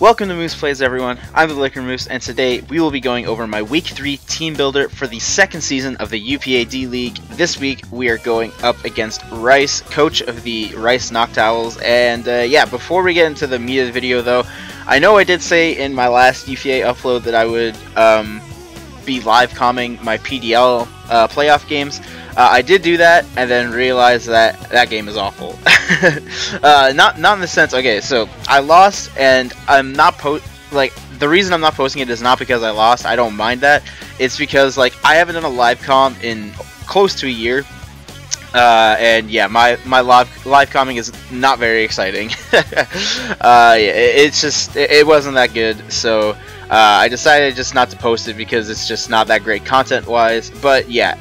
Welcome to Moose Plays everyone, I'm the Liquor Moose and today we will be going over my week 3 team builder for the second season of the UPA D-League. This week we are going up against Rice, coach of the Rice Noctowls, and uh, yeah, before we get into the meat of the video though, I know I did say in my last UPA upload that I would um, be live comming my PDL uh, playoff games. Uh, I did do that, and then realized that that game is awful. uh, not not in the sense. Okay, so I lost, and I'm not po like the reason I'm not posting it is not because I lost. I don't mind that. It's because like I haven't done a live com in close to a year, uh, and yeah, my my live live coming is not very exciting. uh, yeah, it's just it, it, wasn't that good, so uh, I decided just not to post it because it's just not that great content wise. But yeah,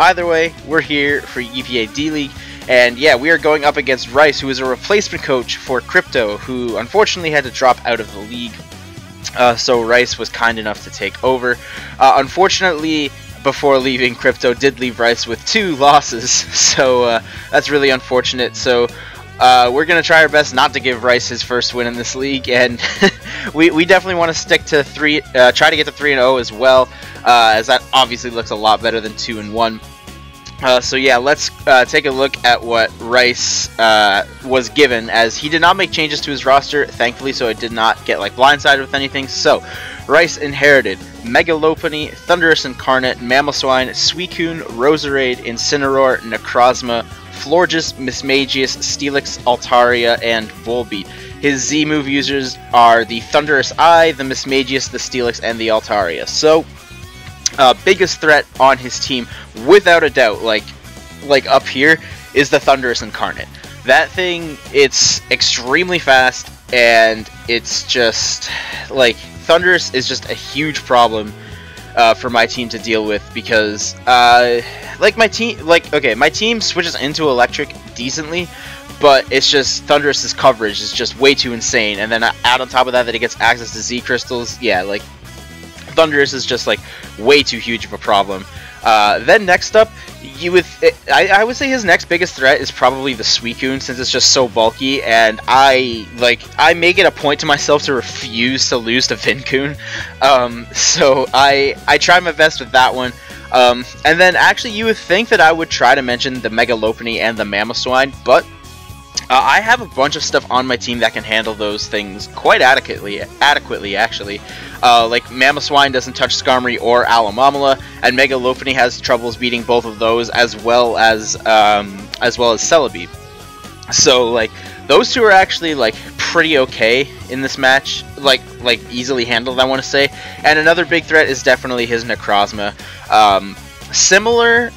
Either way, we're here for UPA D-League, and yeah, we are going up against Rice, who is a replacement coach for Crypto, who unfortunately had to drop out of the league. Uh, so Rice was kind enough to take over. Uh, unfortunately, before leaving, Crypto did leave Rice with two losses, so uh, that's really unfortunate. So uh, we're going to try our best not to give Rice his first win in this league, and we, we definitely want to stick to three, uh, try to get to 3 and 0 as well uh, as that obviously looks a lot better than 2 and 1. Uh, so yeah, let's uh, take a look at what Rice uh, was given, as he did not make changes to his roster, thankfully, so it did not get like blindsided with anything. So, Rice inherited Megalopony, Thundurus Incarnate, Mamoswine, Suicune, Roserade, Incineroar, Necrozma, Florges, Mismagius, Steelix, Altaria, and Volbeat. His Z move users are the Thundurus-I, the Mismagius, the Steelix, and the Altaria. So, uh, biggest threat on his team, without a doubt, like like up here, is the Thundurus Incarnate. That thing, it's extremely fast, and it's just like Thundurus is just a huge problem uh, for my team to deal with because, uh, like my team, like okay, my team switches into Electric decently, but it's just Thundurus's coverage is just way too insane, and then add on top of that that it gets access to Z crystals, yeah, like Thundurus is just like way too huge of a problem. Uh, then next up, you would I, I would say his next biggest threat is probably the Suicune since it's just so bulky, and I like I make it a point to myself to refuse to lose to Vincoon. Um, so I I try my best with that one. Um, and then actually, you would think that I would try to mention the Mega Lopunny and the Mamoswine, but uh, I have a bunch of stuff on my team that can handle those things quite adequately, adequately actually. Uh, like Mamoswine doesn't touch Skarmory or Alomomola, and Mega Lopunny has troubles beating both of those as well as um, as well as Celebi. So like those two are actually like pretty okay in this match, like like easily handled I want to say. And another big threat is definitely his Necrozma. Um, similar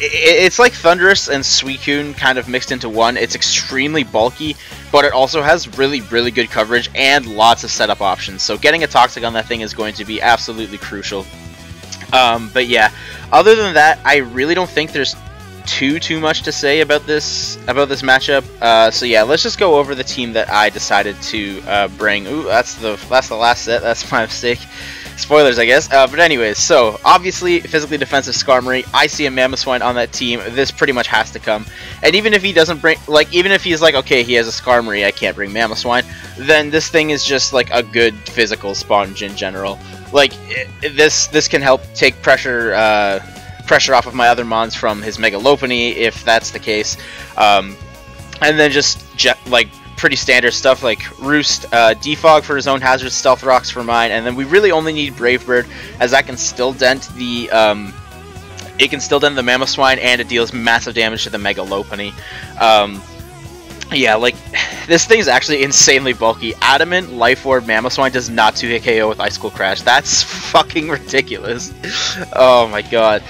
it's like Thundurus and Suicune kind of mixed into one. It's extremely bulky, but it also has really, really good coverage and lots of setup options. So getting a Toxic on that thing is going to be absolutely crucial. Um, but yeah, other than that, I really don't think there's too too much to say about this about this matchup. Uh, so yeah, let's just go over the team that I decided to uh, bring. Ooh, that's the that's the last set. That's my mistake. Spoilers, I guess. Uh, but anyways, so obviously physically defensive Skarmory. I see a Mamoswine on that team. This pretty much has to come. And even if he doesn't bring, like, even if he's like, okay, he has a Skarmory, I can't bring Mamoswine, then this thing is just like a good physical sponge in general. Like it, this, this can help take pressure, uh, pressure off of my other mons from his Mega Lopunny, if that's the case. Um, and then just like pretty standard stuff like Roost, uh, Defog for his own hazard, Stealth Rocks for mine, and then we really only need Brave Bird as that can still dent the um, it can still dent the Mamoswine, and it deals massive damage to the Mega Lopunny. Um, yeah, like this thing is actually insanely bulky. Adamant Life Orb Mamoswine does not 2 hit KO with Icicle Crash. That's fucking ridiculous. oh my god.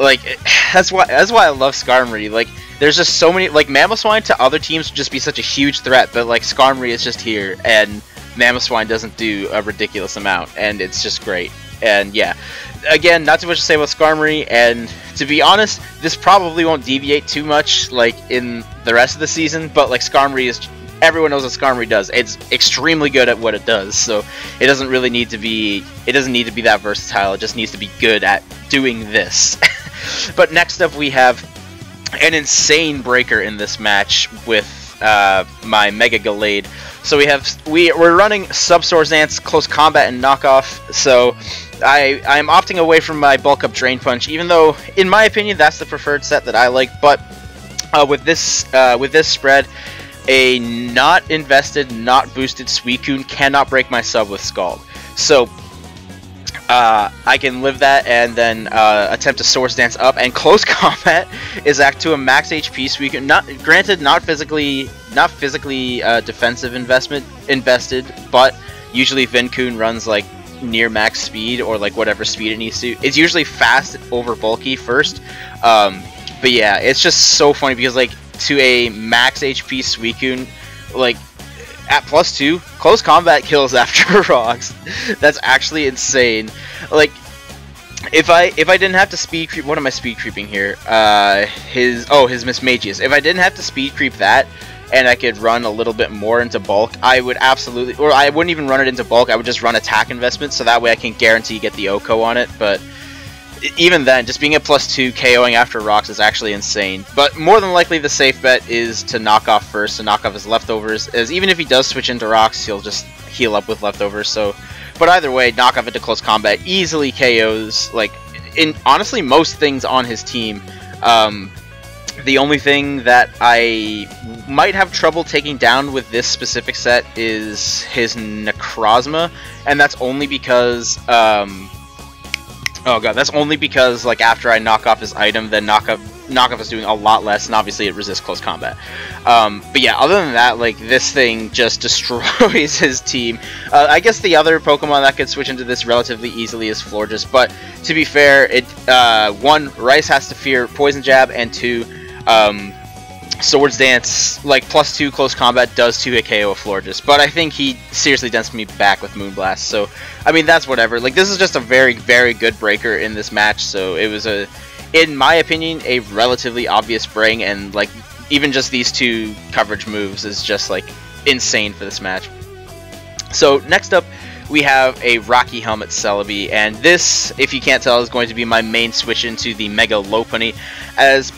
Like that's why that's why I love Skarmory. Like there's just so many like Mamoswine to other teams would just be such a huge threat, but like Skarmory is just here and Mamoswine doesn't do a ridiculous amount, and it's just great. And yeah, again, not too much to say about Skarmory, and to be honest, this probably won't deviate too much like in the rest of the season, but like Skarmory is everyone knows what Skarmory does. It's extremely good at what it does, so it doesn't really need to be it doesn't need to be that versatile. It just needs to be good at doing this. but next up we have an insane breaker in this match with uh, my Mega Gallade. So we have we we're running Sub Close Combat, and Knockoff. So I I'm opting away from my Bulk Up Drain Punch, even though in my opinion that's the preferred set that I like. But uh, with this uh, with this spread, a not invested, not boosted Suicune cannot break my sub with Scald. So uh, I can live that and then uh, attempt to Swords Dance up. And close combat is act to a max HP Suicune. Not granted, not physically, not physically uh, defensive investment invested, but usually Vinkun runs like near max speed or like whatever speed it needs to. It's usually fast over bulky first. Um, but yeah, it's just so funny because like to a max HP Suicune, like at plus two, close combat kills after rocks. That's actually insane. Like, if I if I didn't have to speed creep, what am I speed creeping here? Uh, his oh his Mismagius. If I didn't have to speed creep that, and I could run a little bit more into bulk, I would absolutely, or I wouldn't even run it into bulk. I would just run attack investment, so that way I can guarantee get the OHKO on it. But even then, just being a plus two, KOing after rocks is actually insane. But more than likely, the safe bet is to knock off first, to knock off his leftovers. As even if he does switch into rocks, he'll just heal up with leftovers. So, but either way, knock off into close combat easily KOs. Like in honestly, most things on his team. Um, the only thing that I might have trouble taking down with this specific set is his Necrozma, and that's only because um, Oh god, that's only because like after I knock off his item, then knock up knockoff is doing a lot less, and obviously it resists close combat. Um, but yeah, other than that, like this thing just destroys his team. Uh, I guess the other Pokemon that could switch into this relatively easily is Florges, but to be fair, it uh, one Rice has to fear Poison Jab, and two, um, Swords Dance, like plus two close combat does two hit KO a Florges, but I think he seriously dents me back with Moonblast. So, I mean, that's whatever. Like, this is just a very, very good breaker in this match. So, it was a, in my opinion, a relatively obvious bring, and like, even just these two coverage moves is just like insane for this match. So, next up, we have a Rocky Helmet Celebi, and this, if you can't tell, is going to be my main switch into the Mega Lopunny, as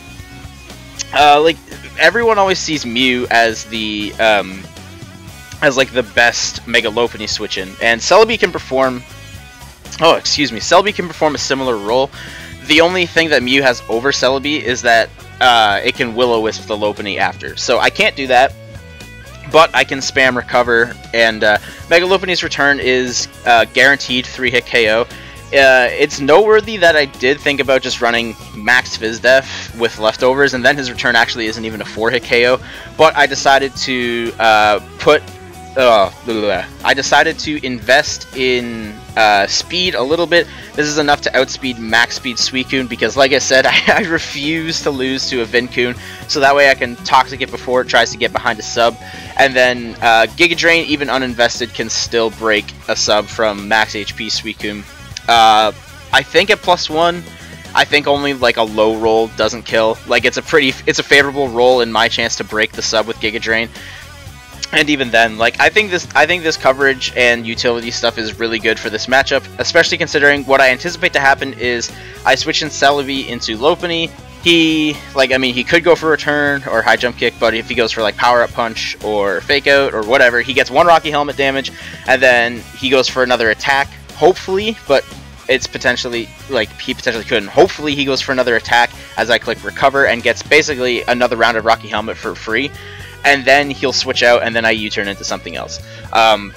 uh, like everyone always sees Mew as the um, as like the best Mega Lopunny switch in, and Celebi can perform. Oh, excuse me, Celebi can perform a similar role. The only thing that Mew has over Celebi is that uh, it can Will-O-Wisp the Lopunny after. So I can't do that, but I can spam Recover, and uh, Mega Lopunny's return is uh, guaranteed 3-hit KO, uh, it's noteworthy that I did think about just running Max Fizdef with leftovers, and then his return actually isn't even a 4-hit KO, but I decided to uh, put... Uh. I decided to invest in uh, speed a little bit. This is enough to outspeed max speed Suicune because, like I said, I, I refuse to lose to a Vinkun, so that way I can Toxic it before it tries to get behind a sub. And then uh, Giga Drain, even uninvested, can still break a sub from max HP Suicune. Uh, I think at plus one, I think only like a low roll doesn't kill. Like it's a pretty, it's a favorable roll in my chance to break the sub with Giga Drain. And even then, like I think this, I think this coverage and utility stuff is really good for this matchup, especially considering what I anticipate to happen is I switch in Celebi into Lopunny. He, like, I mean, he could go for return or high jump kick, but if he goes for like power up punch or fake out or whatever, he gets one Rocky Helmet damage, and then he goes for another attack hopefully, but it's potentially, like, he potentially couldn't. Hopefully he goes for another attack as I click recover and gets basically another round of Rocky Helmet for free. And then he'll switch out and then I U-turn into something else. Um,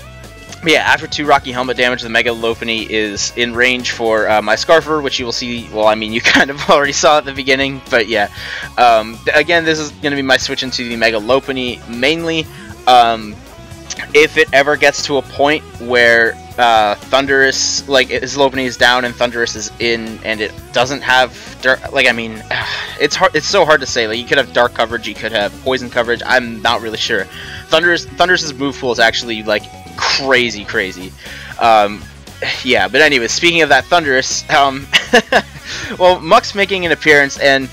yeah, after two Rocky Helmet damage, the Mega Lopunny is in range for uh, my Scarfer, which you will see, well, I mean, you kind of already saw at the beginning, but yeah. Um, again, this is going to be my switch into the Mega Lopunny, mainly. Um, if it ever gets to a point where uh, Thundurus, like his Lopunny is down and Thundurus is in, and it doesn't have like I mean, it's hard. It's so hard to say. Like you could have dark coverage, you could have poison coverage. I'm not really sure. Thundurus Thundurus's move pool is actually like crazy, crazy. Um, yeah, but anyway, speaking of that Thundurus, um, well, Muk's making an appearance, and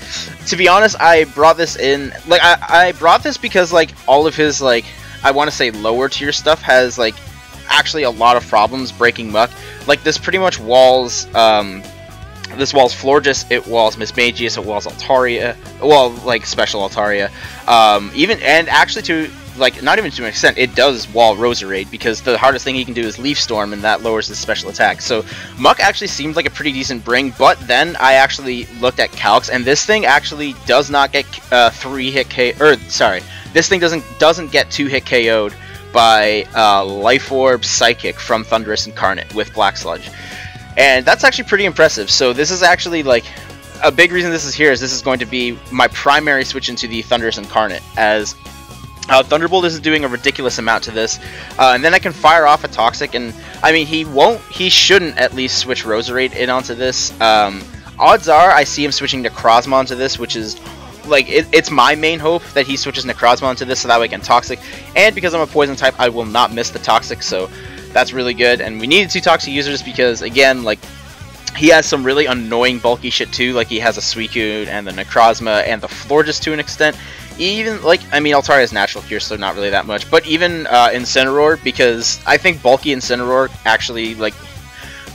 to be honest, I brought this in. Like I, I brought this because like all of his like I want to say lower tier stuff has like actually a lot of problems breaking Muk. Like this pretty much walls um, this walls Florges, it walls Mismagius, it walls Altaria, well, like special Altaria, um, even and actually to like not even to an extent, it does wall Roserade because the hardest thing he can do is Leaf Storm, and that lowers his special attack. So Muk actually seemed like a pretty decent bring, but then I actually looked at Calcs, and this thing actually does not get uh, three hit K. Or sorry, this thing doesn't doesn't get two hit KO'd by uh, Life Orb Psychic from Thundurus Incarnate with Black Sludge, and that's actually pretty impressive. So this is actually like a big reason this is here is this is going to be my primary switch into the Thundurus Incarnate as uh, Thunderbolt is doing a ridiculous amount to this, uh, and then I can fire off a Toxic, and I mean he won't, he shouldn't at least switch Roserade in onto this. Um, odds are I see him switching to Necrozma onto this, which is like it, it's my main hope that he switches Necrozma into this so that way I can Toxic, and because I'm a Poison type, I will not miss the Toxic, so that's really good. And we needed two Toxic users because again, like he has some really annoying bulky shit too, like he has a Suicune and the Necrozma and the Florges to an extent even like I mean Altaria is natural cure, so not really that much. But even uh, Incineroar, because I think bulky Incineroar actually like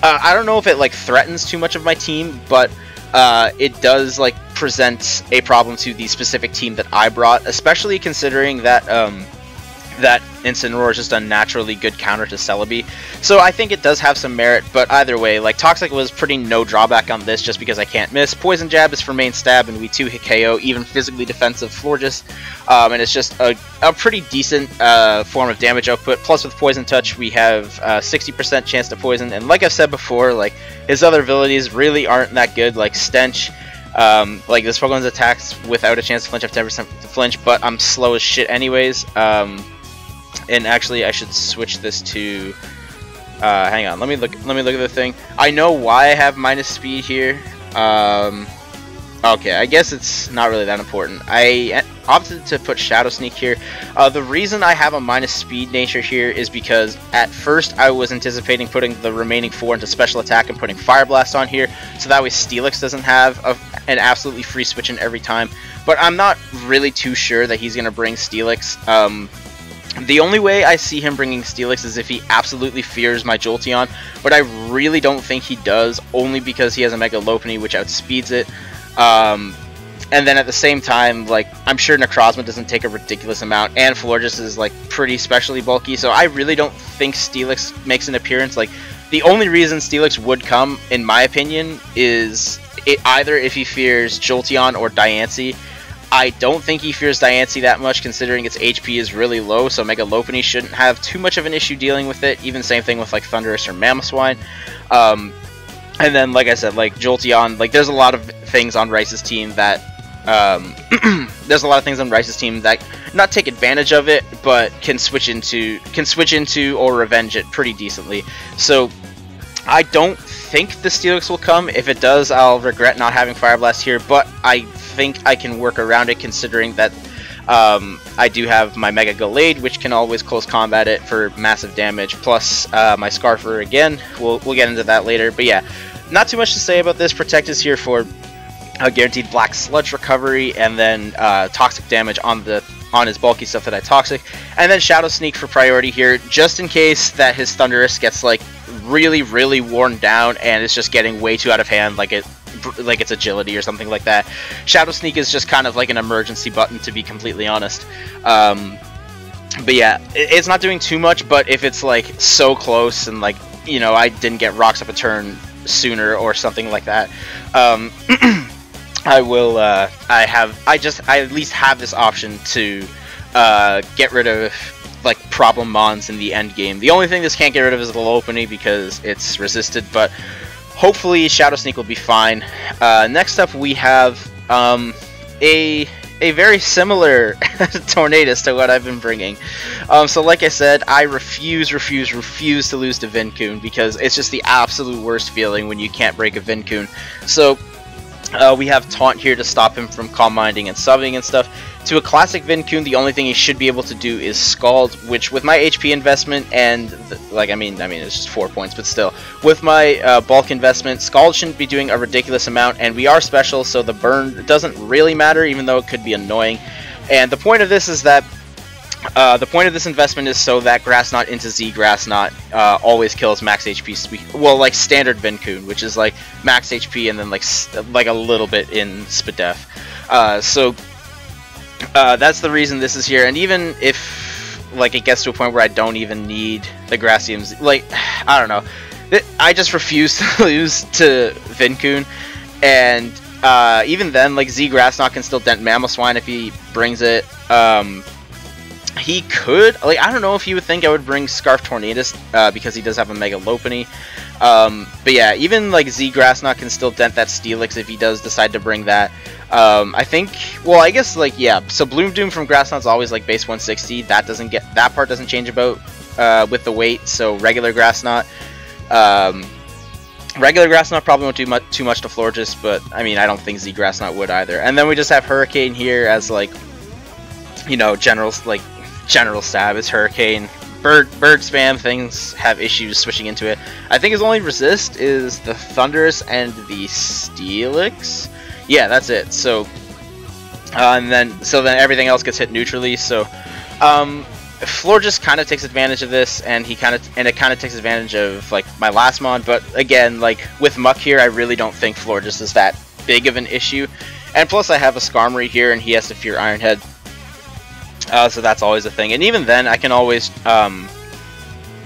uh, I don't know if it like threatens too much of my team, but uh, it does like present a problem to the specific team that I brought, especially considering that um, that Incineroar is just a naturally good counter to Celebi. So I think it does have some merit, but either way, like Toxic was pretty no drawback on this just because I can't miss. Poison Jab is for main stab, and we 2 hit KO, even physically defensive Florges. Um, and it's just a, a pretty decent uh, form of damage output. Plus with Poison Touch, we have 60% uh, chance to poison, and like I've said before, like his other abilities really aren't that good, like Stench. Um, like this Pokemon's attacks without a chance to flinch, have 10% to flinch, but I'm slow as shit anyways. Um, and actually I should switch this to uh, hang on let me look let me look at the thing. I know why I have minus speed here. Um, okay I guess it's not really that important. I opted to put Shadow Sneak here. Uh, the reason I have a minus speed nature here is because at first I was anticipating putting the remaining four into special attack and putting Fire Blast on here so that way Steelix doesn't have a, an absolutely free switch in every time. But I'm not really too sure that he's gonna bring Steelix. Um, the only way I see him bringing Steelix is if he absolutely fears my Jolteon, but I really don't think he does, only because he has a Mega Lopunny, which outspeeds it. Um, and then at the same time, like, I'm sure Necrozma doesn't take a ridiculous amount, and Florges is, like, pretty specially bulky, so I really don't think Steelix makes an appearance. Like, the only reason Steelix would come, in my opinion, is it either if he fears Jolteon or Diancie, I don't think he fears Diancie that much considering its HP is really low, so Mega Lopunny shouldn't have too much of an issue dealing with it. Even same thing with like Thundurus or Mamoswine. Um, and then, like I said, like Jolteon, like there's a lot of things on Rice's team that um, there's a lot of things on Rice's team that not take advantage of it, but can switch into can switch into or revenge it pretty decently. So I don't think the Steelix will come. If it does, I'll regret not having Fire Blast here, but I think I can work around it considering that um, I do have my Mega Gallade, which can always close combat it for massive damage, plus uh, my Scarfer again. We'll, we'll get into that later, but yeah, not too much to say about this. Protect is here for a guaranteed Black Sludge recovery, and then uh, Toxic damage on the on his bulky stuff that I Toxic, and then Shadow Sneak for priority here, just in case that his Thundurus gets like really, really worn down and it's just getting way too out of hand, like it like its agility or something like that. Shadow Sneak is just kind of like an emergency button, to be completely honest. Um, but yeah, it's not doing too much, but if it's like so close and like, you know, I didn't get rocks up a turn sooner or something like that, um, I will, uh, I have, I just, I at least have this option to uh, get rid of like problem mons in the end game. The only thing this can't get rid of is the Lopunny because it's resisted, but hopefully Shadow Sneak will be fine. Uh, next up we have um, a a very similar Tornadus to what I've been bringing. Um, so like I said, I refuse, refuse, refuse to lose to Vincoon because it's just the absolute worst feeling when you can't break a Vincoon. So uh, we have Taunt here to stop him from Calm Minding and subbing and stuff. To a classic Vincoon, the only thing he should be able to do is Scald, which with my HP investment and, the, like, I mean, I mean, it's just 4 points, but still. With my uh, bulk investment, Scald shouldn't be doing a ridiculous amount, and we are special, so the burn doesn't really matter, even though it could be annoying. And the point of this is that Uh, the point of this investment is so that Grass Knot into Z Grass Knot uh, always kills max HP. Well, like standard Vincoon, which is like max HP and then like like a little bit in Spadef. Uh, so uh, that's the reason this is here. And even if like it gets to a point where I don't even need the Grassiums, like I don't know, I just refuse to lose to Vincoon, and uh, even then, like Z Grass Knot can still dent Mamoswine if he brings it. Um, he could, like, I don't know if you would think I would bring Scarf Tornadus, uh, because he does have a Mega Lopunny. Um, but yeah, even, like, Z Grass Knot can still dent that Steelix if he does decide to bring that. Um, I think, well, I guess, like, yeah, so Bloom Doom from Grass Knot's always, like, base 160. That doesn't get, that part doesn't change about, uh, with the weight, so regular Grass Knot. Um, regular Grass Knot probably won't do much, too much to Florges, but, I mean, I don't think Z Grass Knot would either. And then we just have Hurricane here as, like, you know, general, like, general stab is Hurricane. Bird bird spam things have issues switching into it. I think his only resist is the Thundurus and the Steelix. Yeah, that's it. So uh, and then so then everything else gets hit neutrally. So um, just kind of takes advantage of this, and he kind of and it kind of takes advantage of like my last mon. But again, like with Muk here, I really don't think Florges is that big of an issue. And plus, I have a Skarmory here, and he has to fear Iron Head. Uh, so that's always a thing. And even then, I can always um,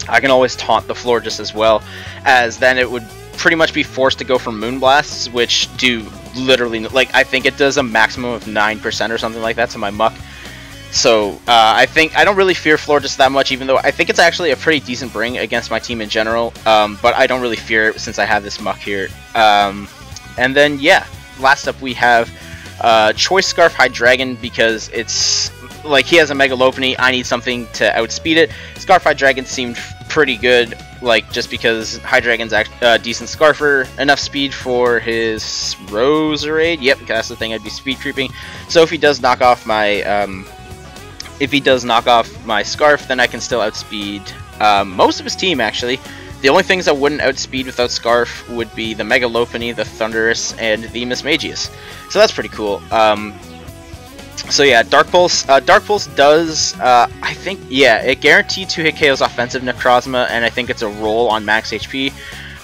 I can always taunt the Florges as well, as then it would pretty much be forced to go for Moonblasts, which do literally like I think it does a maximum of nine percent or something like that to my Muk. So uh, I think I don't really fear Florges that much, even though I think it's actually a pretty decent bring against my team in general. Um, but I don't really fear it since I have this Muk here. Um, and then yeah, last up we have uh, Choice Scarf Hydreigon because it's like he has a Mega Lopunny, I need something to outspeed it. Scarf Dragon seemed pretty good, like just because Hydreigon's a uh, decent Scarfer, enough speed for his Roserade. Yep, that's the thing. I'd be speed creeping. So if he does knock off my, um, if he does knock off my Scarf, then I can still outspeed um, most of his team actually. The only things I wouldn't outspeed without Scarf would be the Mega Lopunny, the Thundurus, and the Mismagius. So that's pretty cool. Um, so yeah, Dark Pulse. Uh, Dark Pulse does, uh, I think, yeah, it guaranteed to hit KO's offensive Necrozma, and I think it's a roll on max HP.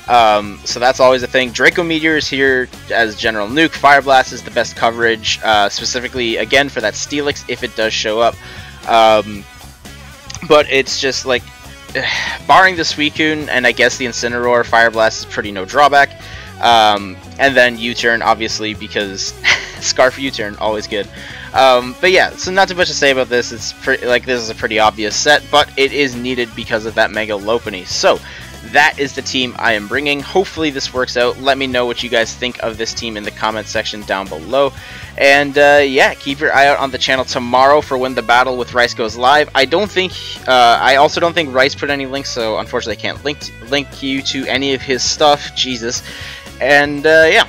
Um, so that's always a thing. Draco Meteor is here as general nuke. Fire Blast is the best coverage, uh, specifically again for that Steelix if it does show up. Um, but it's just like, barring the Suicune and I guess the Incineroar, Fire Blast is pretty no drawback. Um, and then U-turn, obviously, because Scarf U-turn, always good. Um, but yeah, so not too much to say about this. It's pretty, like this is a pretty obvious set, but it is needed because of that Mega Lopunny. So that is the team I am bringing. Hopefully this works out. Let me know what you guys think of this team in the comment section down below. And uh, yeah, keep your eye out on the channel tomorrow for when the battle with Rice goes live. I don't think, uh, I also don't think Rice put any links, so unfortunately I can't link, link you to any of his stuff. Jesus. And uh, yeah,